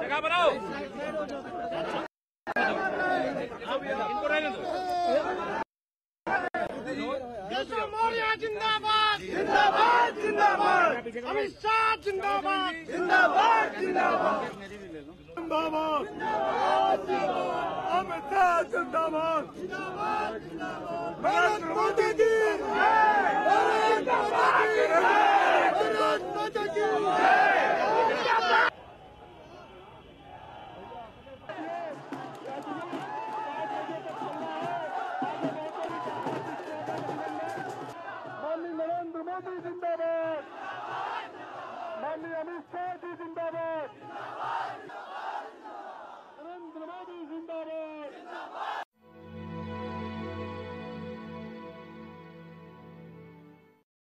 जगह बनाओ इनको रहने दो केशव मौर्य जिंदाबाद जिंदाबाद जिंदाबाद अमित शाह जिंदाबाद जिंदाबाद जिंदाबाद जिंदाबाद अमित शाह जिंदाबाद भारत माता की नरेंद्र मोदी जिंदाबाद माननीय अमित